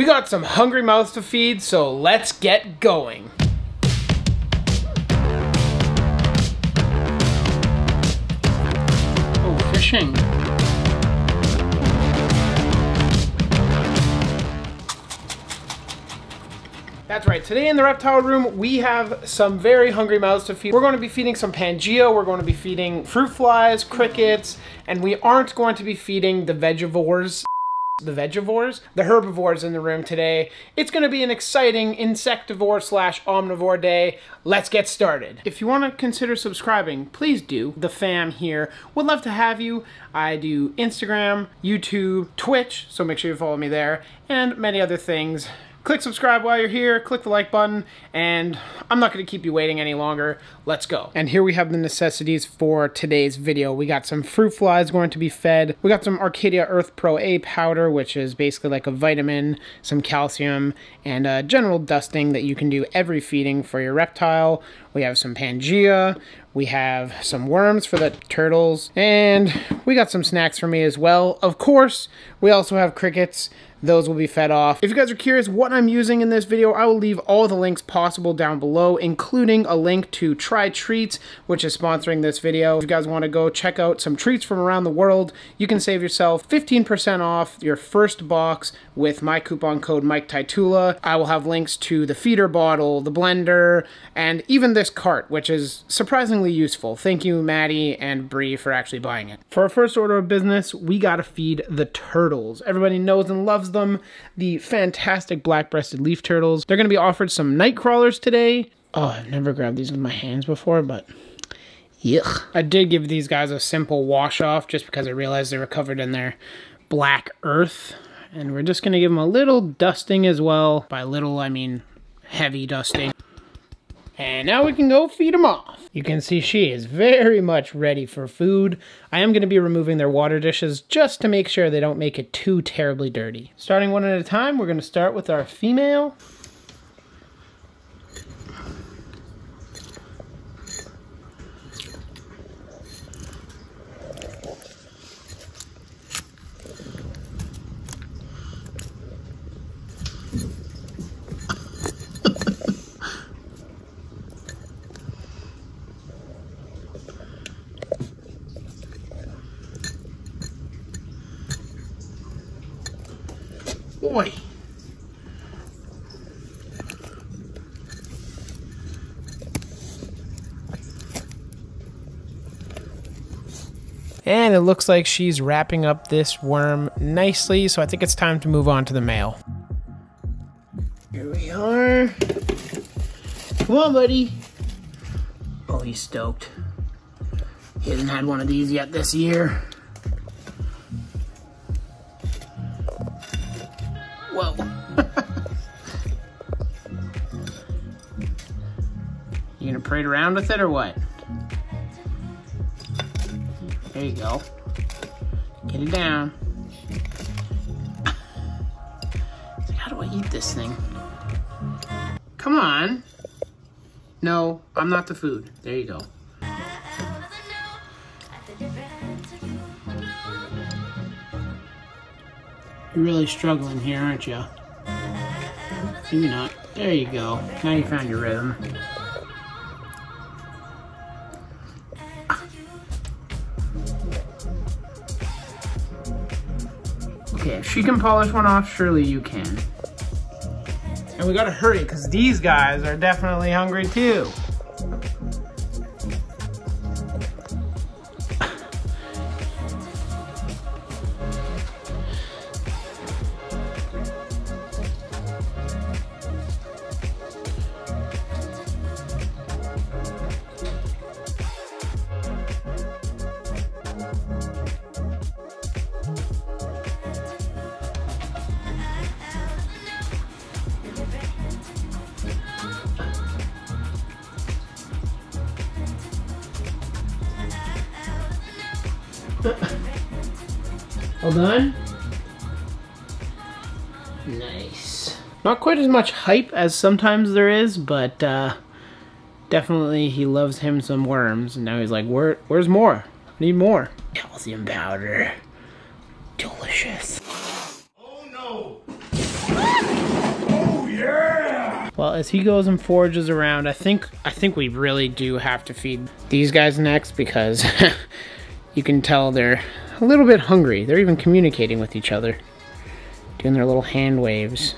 We got some hungry mouths to feed, so let's get going. Oh, fishing. That's right. Today in the reptile room, we have some very hungry mouths to feed. We're going to be feeding some Pangea, we're going to be feeding fruit flies, crickets, and we aren't going to be feeding the vegivores the vegivores, the herbivores in the room today. It's going to be an exciting insectivore slash omnivore day. Let's get started. If you want to consider subscribing, please do. The fam here would love to have you. I do Instagram, YouTube, Twitch, so make sure you follow me there, and many other things click subscribe while you're here, click the like button, and I'm not going to keep you waiting any longer. Let's go. And here we have the necessities for today's video. We got some fruit flies going to be fed. We got some Arcadia Earth Pro A powder, which is basically like a vitamin, some calcium, and a general dusting that you can do every feeding for your reptile. We have some Pangea. We have some worms for the turtles. And we got some snacks for me as well. Of course, we also have crickets those will be fed off. If you guys are curious what I'm using in this video, I will leave all the links possible down below, including a link to Try Treats, which is sponsoring this video. If you guys want to go check out some treats from around the world, you can save yourself 15% off your first box with my coupon code Mike Tytula. I will have links to the feeder bottle, the blender, and even this cart, which is surprisingly useful. Thank you, Maddie and Bree, for actually buying it. For our first order of business, we gotta feed the turtles. Everybody knows and loves them, the fantastic black-breasted leaf turtles. They're gonna be offered some night crawlers today. Oh, I've never grabbed these with my hands before, but yuck. I did give these guys a simple wash off just because I realized they were covered in their black earth. And we're just gonna give them a little dusting as well. By little, I mean heavy dusting. And now we can go feed them off. You can see she is very much ready for food. I am going to be removing their water dishes just to make sure they don't make it too terribly dirty. Starting one at a time, we're going to start with our female. Boy. And it looks like she's wrapping up this worm nicely, so I think it's time to move on to the male. Here we are. Come on, buddy. Oh, he's stoked. He hasn't had one of these yet this year. Whoa. you gonna parade around with it or what? There you go. Get it down. How do I eat this thing? Come on. No, I'm not the food. There you go. You're really struggling here, aren't you? Maybe not. There you go. Now you found your rhythm. She can polish one off, surely you can. And we gotta hurry, because these guys are definitely hungry too. Done? Nice. Not quite as much hype as sometimes there is, but uh, definitely he loves him some worms. And now he's like, Where, where's more? I need more. Calcium powder. Delicious. Oh no! Oh yeah! Well, as he goes and forages around, I think I think we really do have to feed these guys next because you can tell they're a little bit hungry. They're even communicating with each other, doing their little hand waves.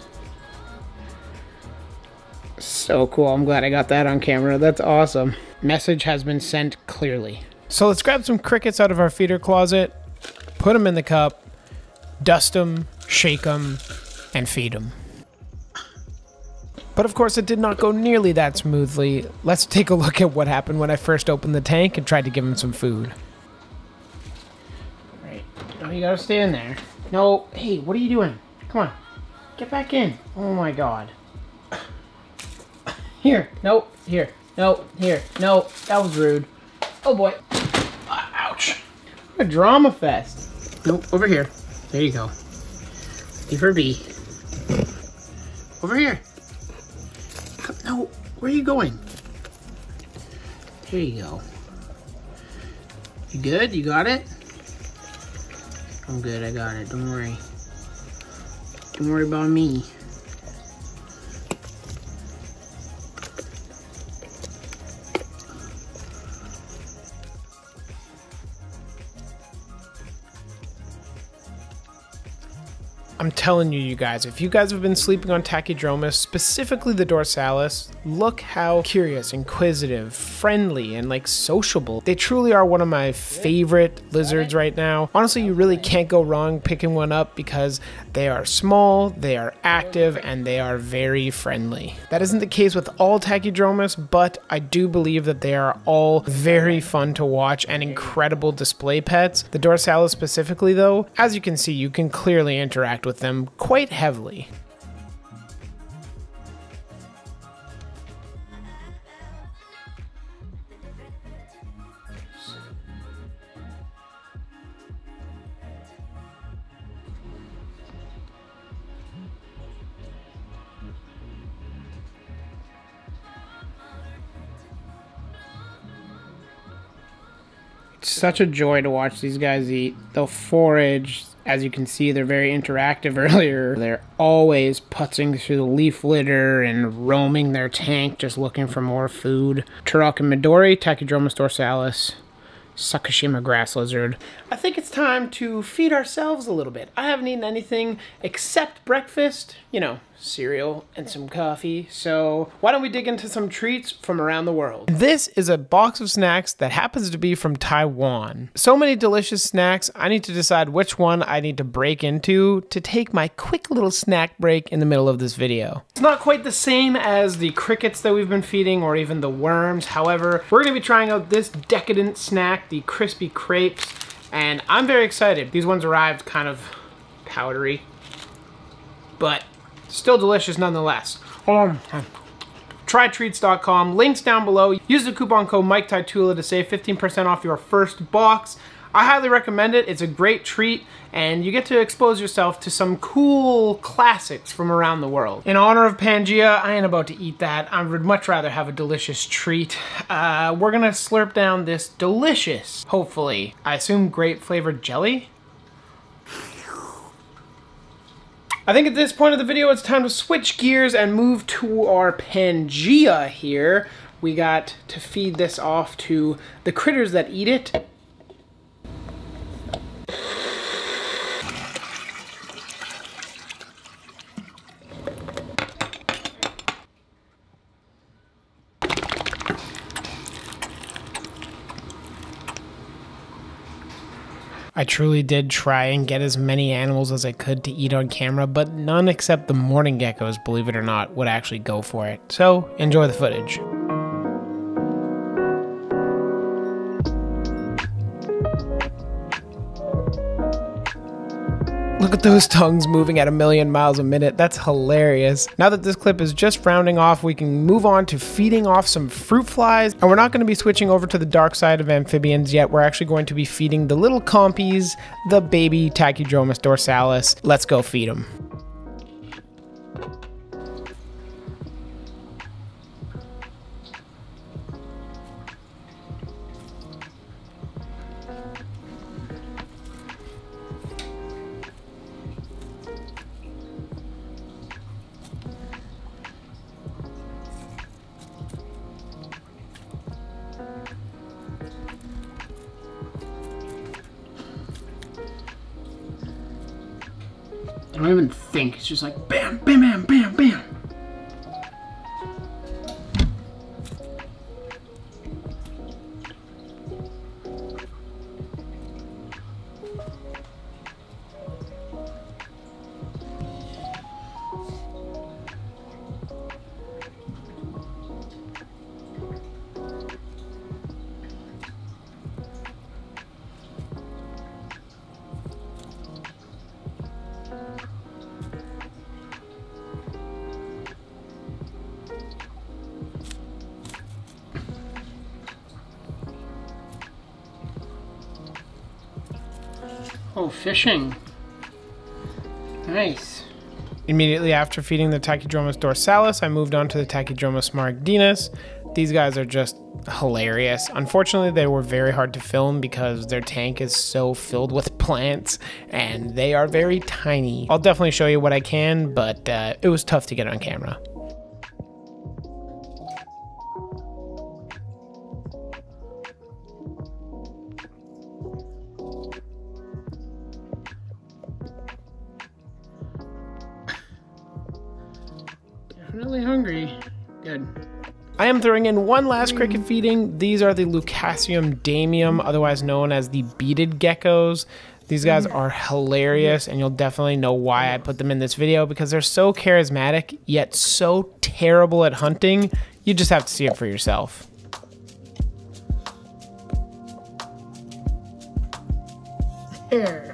So cool. I'm glad I got that on camera. That's awesome. Message has been sent clearly. So let's grab some crickets out of our feeder closet, put them in the cup, dust them, shake them, and feed them. But of course, it did not go nearly that smoothly. Let's take a look at what happened when I first opened the tank and tried to give him some food. You gotta stay in there. No, hey, what are you doing? Come on. Get back in. Oh my god. Here. Nope. Here. No. Here. No. That was rude. Oh boy. Uh, ouch. What a drama fest. Nope. Over here. There you go. B for B. Over here. No, where are you going? Here you go. You good? You got it? I'm good, I got it. Don't worry. Don't worry about me. I'm telling you, you guys, if you guys have been sleeping on Takydromus, specifically the dorsalis, look how curious, inquisitive, friendly, and like sociable. They truly are one of my favorite lizards right now. Honestly, you really can't go wrong picking one up because they are small, they are active, and they are very friendly. That isn't the case with all Takydromus, but I do believe that they are all very fun to watch and incredible display pets. The dorsalis specifically, though, as you can see, you can clearly interact with with them quite heavily. It's such a joy to watch these guys eat. They'll forage, as you can see, they're very interactive earlier. They're always putzing through the leaf litter and roaming their tank, just looking for more food. Turok and Midori, Takydromus dorsalis, Sakishima grass lizard. I think time to feed ourselves a little bit. I haven't eaten anything except breakfast, you know, cereal and some coffee. So why don't we dig into some treats from around the world? This is a box of snacks that happens to be from Taiwan. So many delicious snacks, I need to decide which one I need to break into to take my quick little snack break in the middle of this video. It's not quite the same as the crickets that we've been feeding or even the worms. However, we're gonna be trying out this decadent snack, the crispy crepes, and I'm very excited. These ones arrived kind of powdery, but Still delicious nonetheless. Um, trytreats.com, links down below. Use the coupon code MikeTytula to save 15% off your first box. I highly recommend it. It's a great treat and you get to expose yourself to some cool classics from around the world. In honor of Pangea, I ain't about to eat that. I would much rather have a delicious treat. Uh, we're gonna slurp down this delicious, hopefully, I assume grape flavored jelly? I think at this point of the video, it's time to switch gears and move to our Pangea here. We got to feed this off to the critters that eat it. I truly did try and get as many animals as I could to eat on camera, but none except the mourning geckos, believe it or not, would actually go for it. So, enjoy the footage. Look at those tongues moving at a million miles a minute. That's hilarious. Now that this clip is just rounding off, we can move on to feeding off some fruit flies. And we're not going to be switching over to the dark side of amphibians yet. We're actually going to be feeding the little compies, the baby Takydromus dorsalis. Let's go feed them. Don't even think. It's just like bam, bam, bam, bam, bam. Oh, fishing. Nice. Immediately after feeding the Takydromus dorsalis, I moved on to the Takydromus smaragdinus. These guys are just hilarious. Unfortunately, they were very hard to film because their tank is so filled with plants and they are very tiny. I'll definitely show you what I can, but uh, it was tough to get on camera. Throwing in one last cricket feeding. These are the Lucasium damaeum, otherwise known as the beaded geckos. These guys are hilarious, and you'll definitely know why I put them in this video because they're so charismatic, yet so terrible at hunting. You just have to see it for yourself. Here.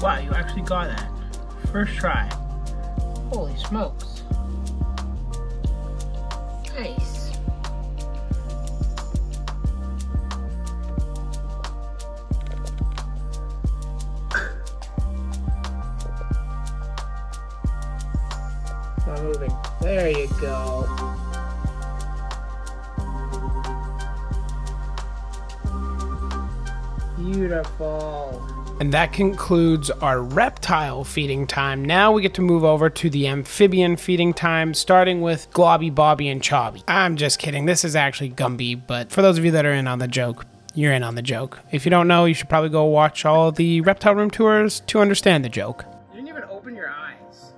Wow, you actually got that. First try. Holy smokes. Nice. Not moving. There you go. Beautiful. And that concludes our reptile feeding time. Now we get to move over to the amphibian feeding time, starting with Globby, Bobby, and Chobby. I'm just kidding. This is actually Gumby, but for those of you that are in on the joke, you're in on the joke. If you don't know, you should probably go watch all the reptile room tours to understand the joke. You didn't even open your eyes.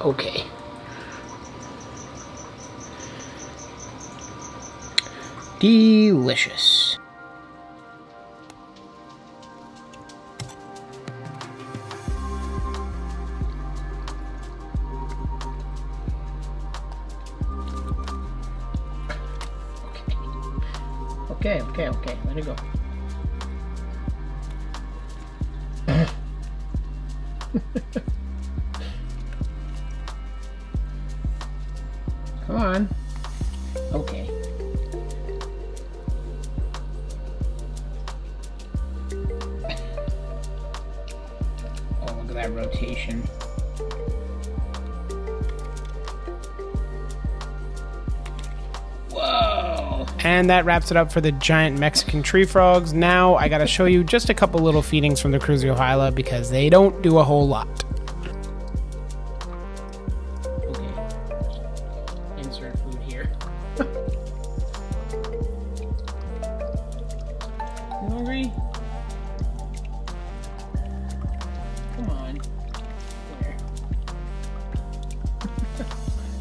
Okay. Delicious. Okay, okay, okay. Let it go. And that wraps it up for the giant Mexican tree frogs. Now I gotta show you just a couple little feedings from the Cruziohyla because they don't do a whole lot.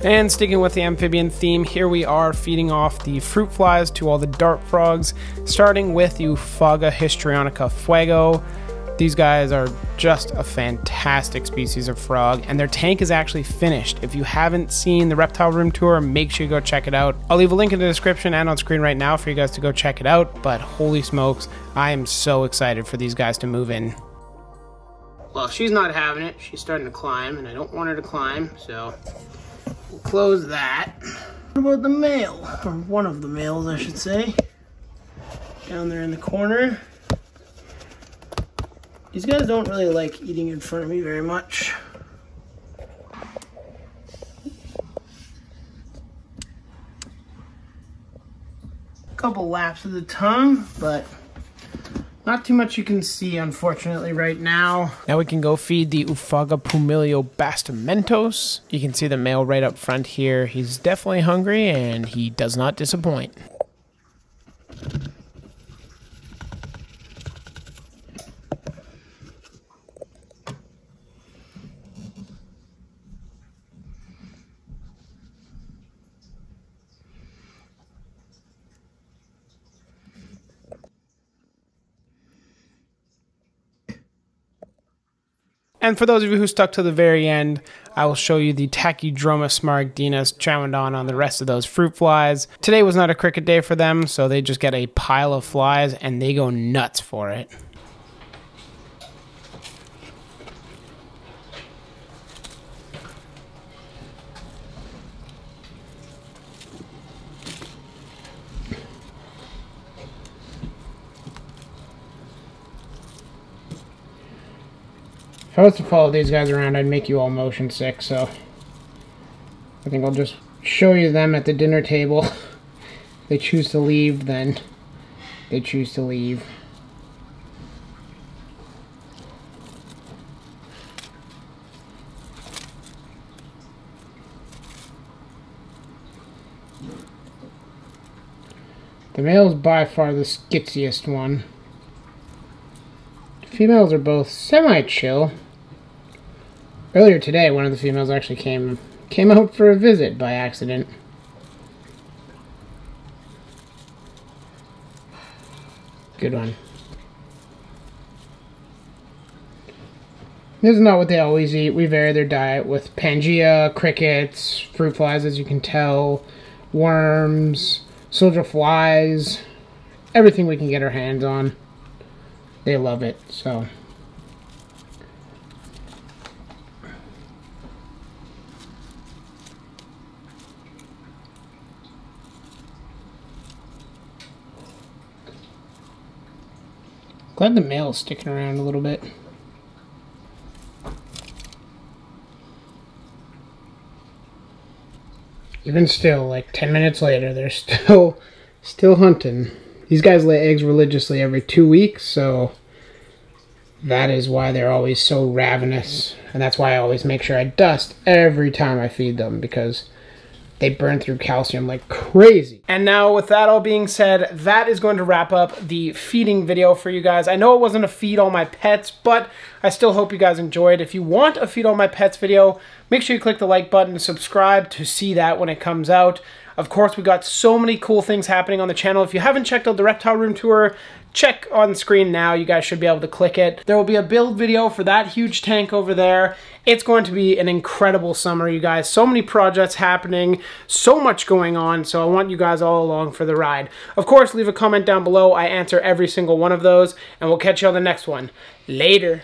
And sticking with the amphibian theme, here we are feeding off the fruit flies to all the dart frogs, starting with Oophaga histrionica fuego. These guys are just a fantastic species of frog, and their tank is actually finished. If you haven't seen the reptile room tour, make sure you go check it out. I'll leave a link in the description and on screen right now for you guys to go check it out, but holy smokes, I am so excited for these guys to move in. Well, she's not having it. She's starting to climb, and I don't want her to climb, so we'll close that. What about the male? Or one of the males, I should say. Down there in the corner. These guys don't really like eating in front of me very much. Couple laps of the tongue, but not too much you can see, unfortunately, right now. Now we can go feed the Oophaga pumilio Bastimentos. You can see the male right up front here. He's definitely hungry, and he does not disappoint. And for those of you who stuck to the very end, I will show you the Tachydroma smaragdinus chowing on on the rest of those fruit flies. Today was not a cricket day for them, so they just get a pile of flies and they go nuts for it. I was to follow these guys around, I'd make you all motion sick, so... I think I'll just show you them at the dinner table. they choose to leave, then they choose to leave. The male is by far the skitziest one. The females are both semi-chill. Earlier today, one of the females actually came came out for a visit by accident. Good one. This is not what they always eat. We vary their diet with Pangea, crickets, fruit flies, as you can tell, worms, soldier flies, everything we can get our hands on. They love it, so... Glad the male is sticking around a little bit. Even still, like 10 minutes later, they're still, still hunting. These guys lay eggs religiously every two weeks, so that is why they're always so ravenous. And that's why I always make sure I dust every time I feed them, because they burn through calcium like crazy. And now with that all being said, that is going to wrap up the feeding video for you guys. I know it wasn't a feed all my pets, but I still hope you guys enjoyed. If you want a feed all my pets video, make sure you click the like button and subscribe to see that when it comes out. Of course, we got so many cool things happening on the channel. If you haven't checked out the Reptile Room Tour, check on screen now. You guys should be able to click it. There will be a build video for that huge tank over there. It's going to be an incredible summer, you guys. So many projects happening, so much going on, so I want you guys all along for the ride. Of course, leave a comment down below. I answer every single one of those, and we'll catch you on the next one. Later.